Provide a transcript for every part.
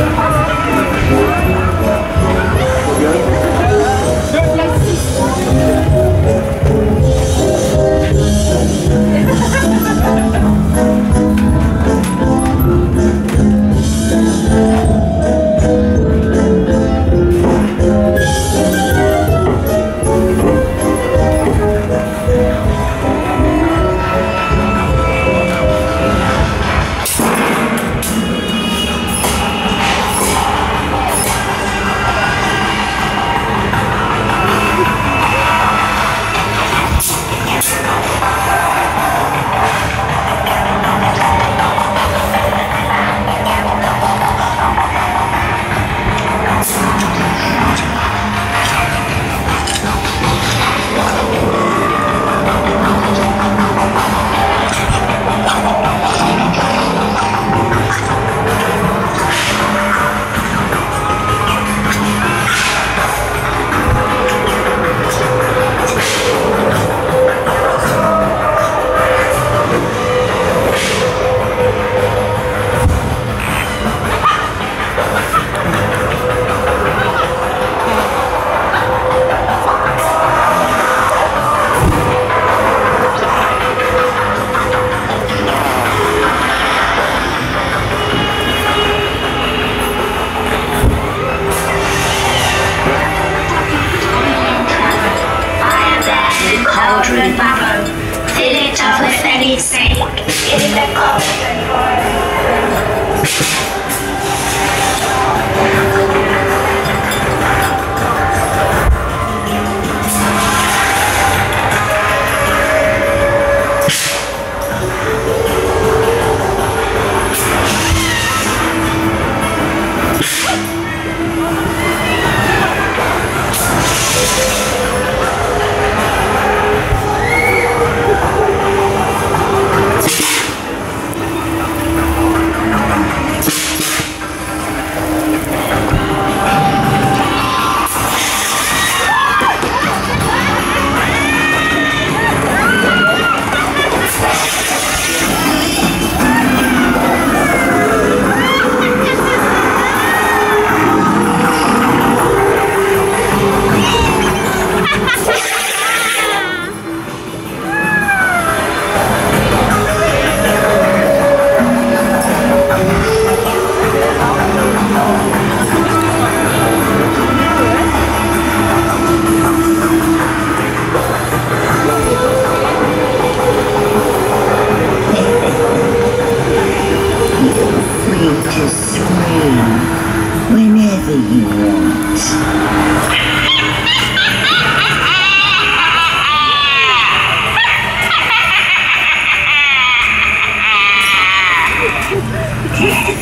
cauldron barrow. With any sake. In the cauldron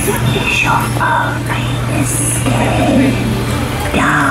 Your only escape. Die.